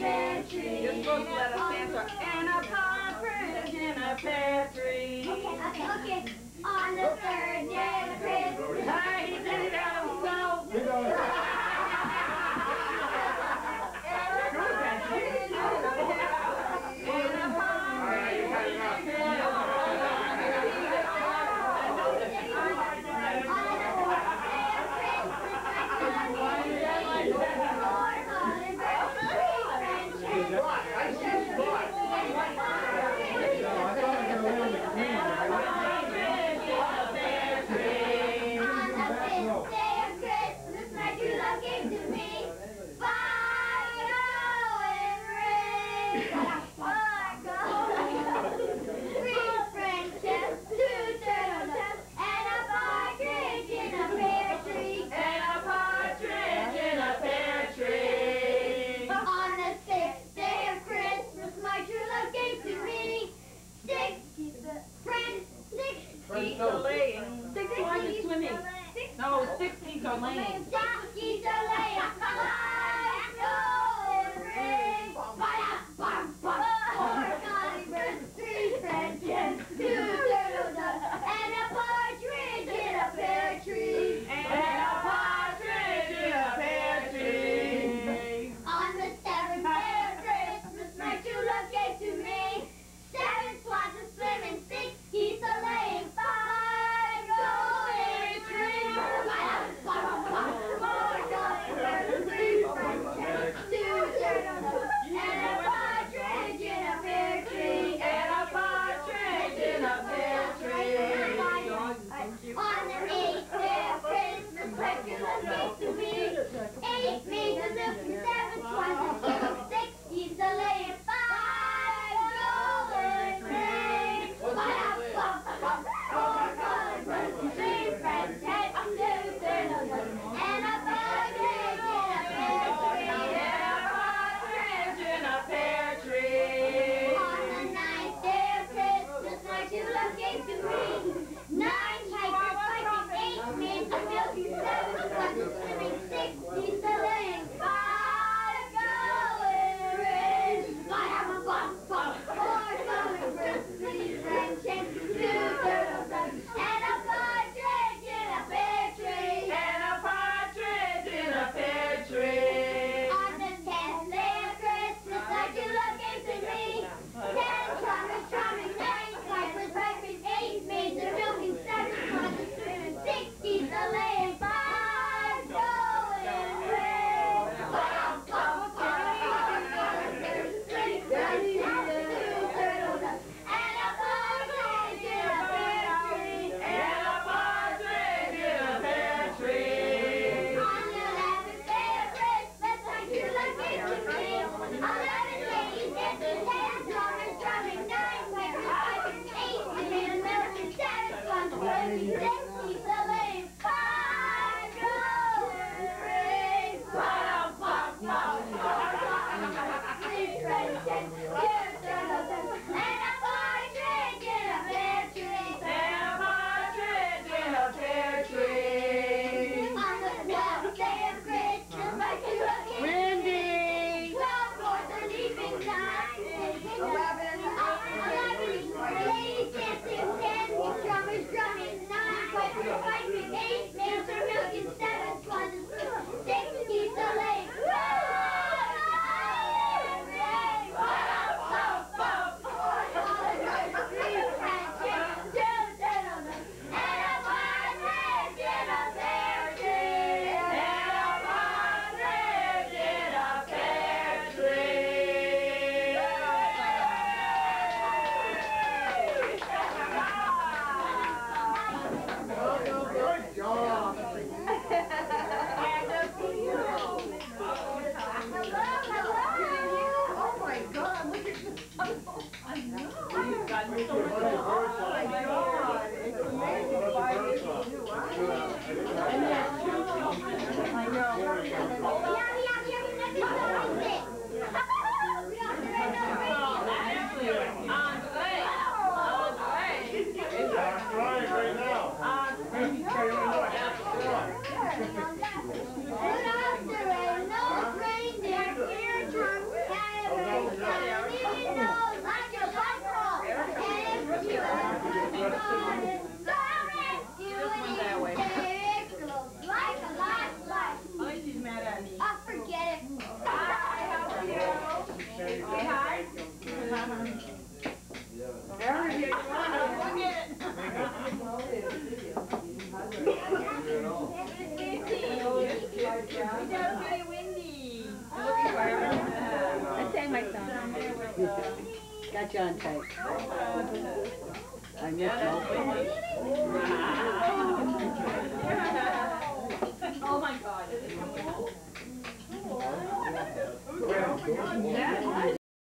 You're supposed to let us. And a partridge in a pear tree. Okay, okay, okay. On the third day of Christmas, I did it so. our lane. Get got you on tape.